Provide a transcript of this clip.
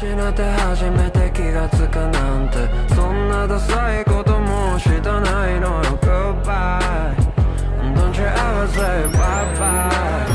失って初めて気がつくなんて。そんなダサいことも知らないのよ。Goodbye Don't you ever say bye bye